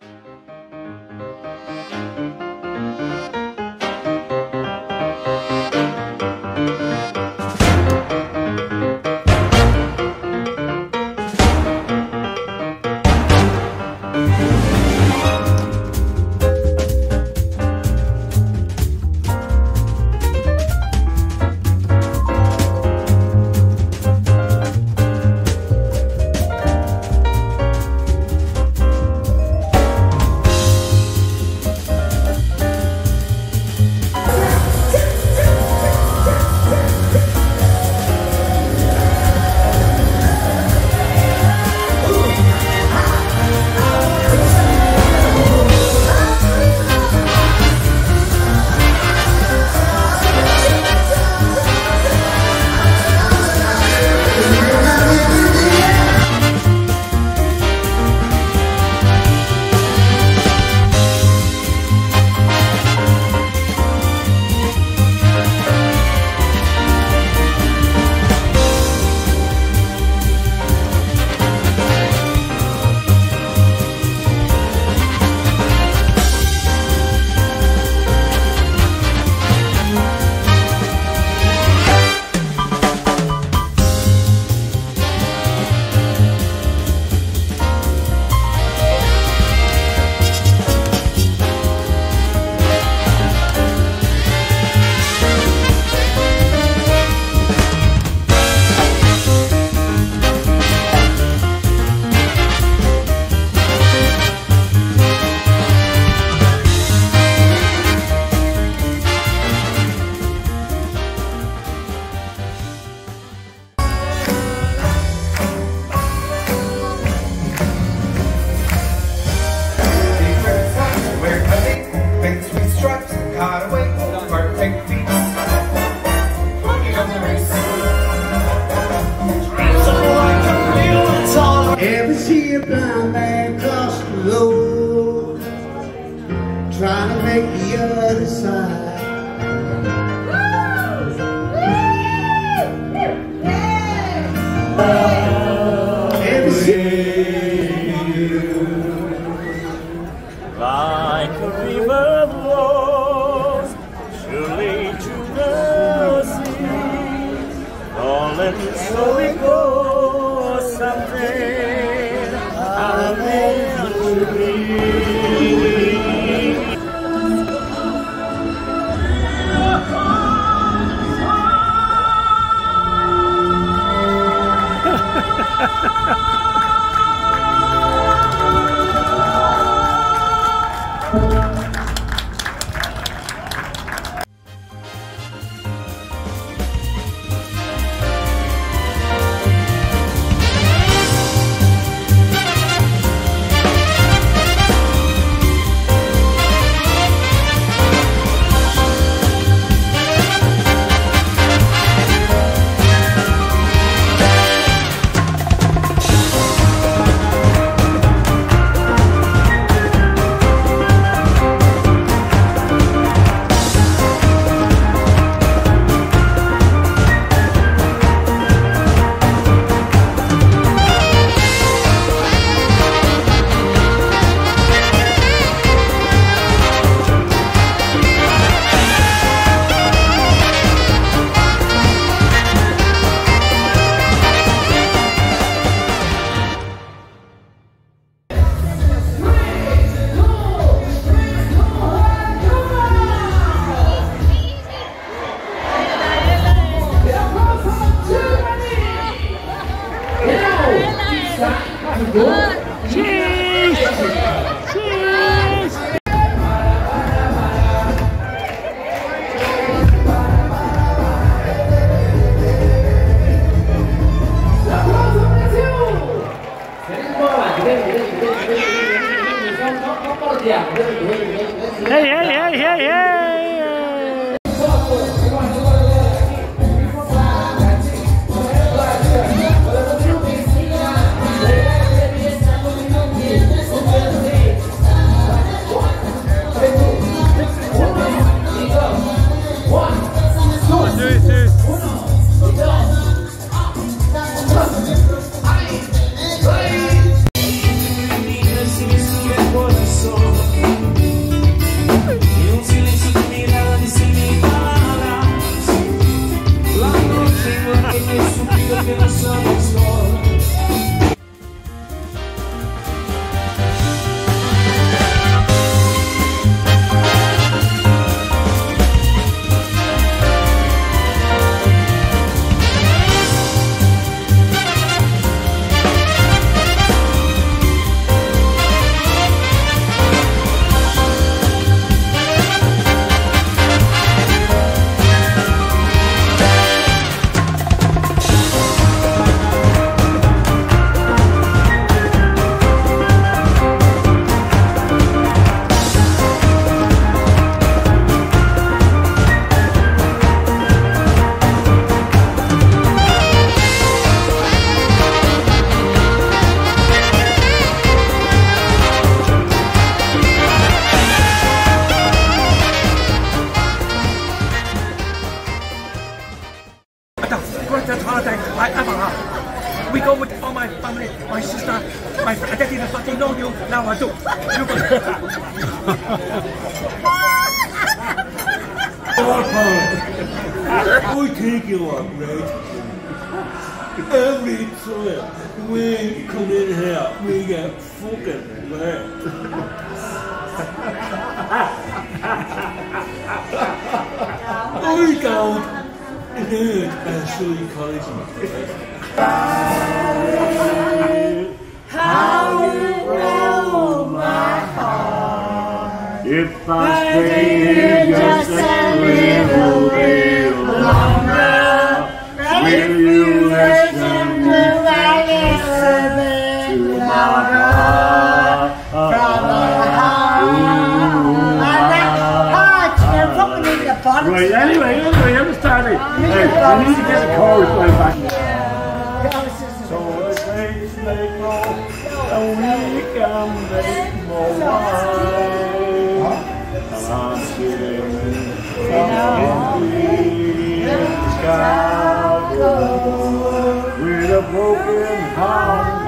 Wear meant Hey, hey, hey, hey, hey! My. I didn't even fucking know you. Now I do. You We take you up, right? Every time we come in here, we get fucking wet. we go in and show you college. If I stay here just a little longer, will you listen to my listen to my heart? Right, anyway, anyway, I'm starting. Hey, we need to get the chorus going back. So the days may go, and we can make more wine. With a broken heart.